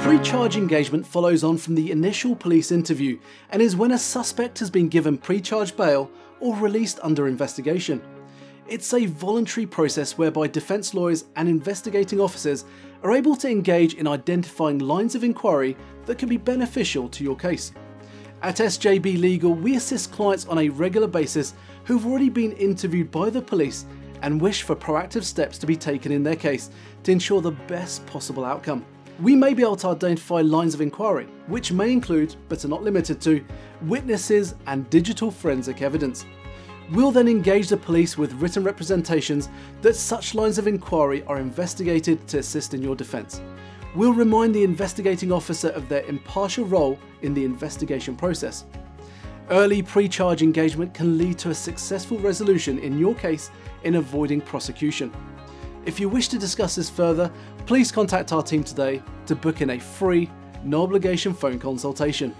Pre-charge engagement follows on from the initial police interview and is when a suspect has been given pre-charge bail or released under investigation. It's a voluntary process whereby defence lawyers and investigating officers are able to engage in identifying lines of inquiry that can be beneficial to your case. At SJB Legal, we assist clients on a regular basis who've already been interviewed by the police and wish for proactive steps to be taken in their case to ensure the best possible outcome. We may be able to identify lines of inquiry, which may include, but are not limited to, witnesses and digital forensic evidence. We'll then engage the police with written representations that such lines of inquiry are investigated to assist in your defence. We'll remind the investigating officer of their impartial role in the investigation process. Early pre-charge engagement can lead to a successful resolution in your case in avoiding prosecution. If you wish to discuss this further, please contact our team today to book in a free, no obligation phone consultation.